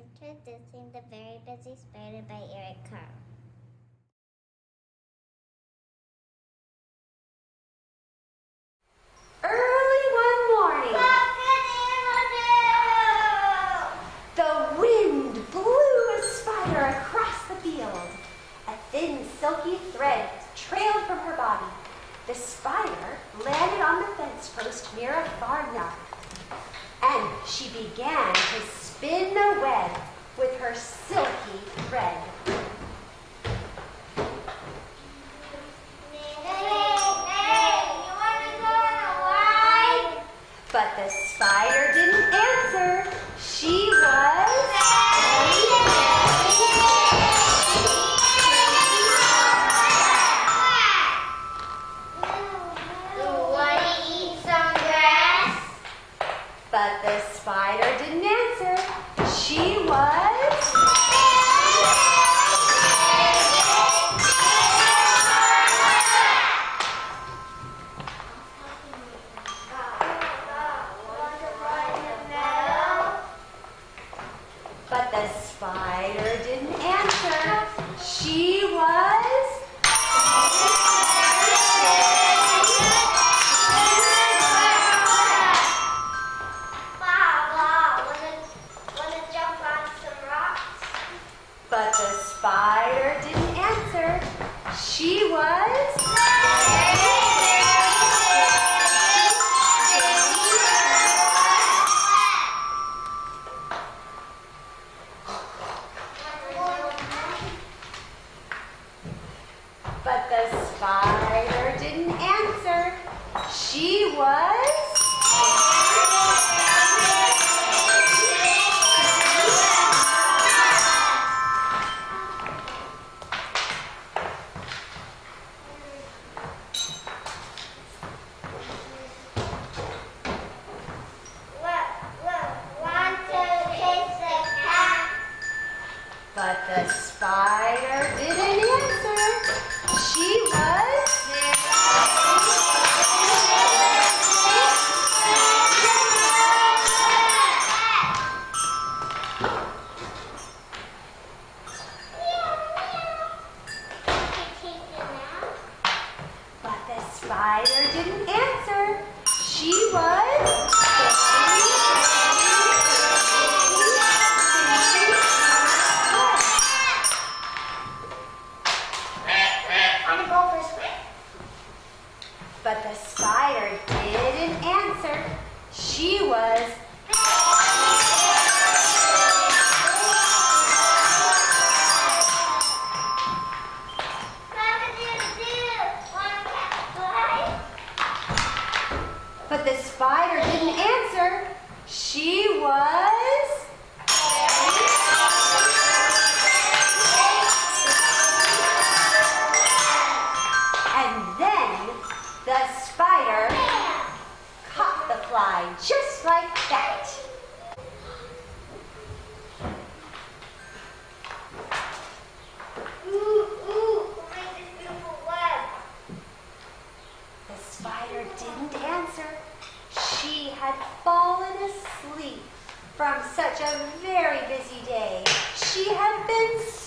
Introducing The Very Busy Spider by Eric Carle. Early one morning, the wind blew a spider across the field. A thin, silky thread trailed from her body. The spider landed on the fence post near a farmyard, and she began to spin the web She was. But the spider didn't answer. She was. The spider didn't answer. She was. But the spider didn't answer. She was. But the spider didn't answer. She was. But the spider didn't answer. She was. Caught the fly just like that. The spider didn't answer. She had fallen asleep from such a very busy day. She had been.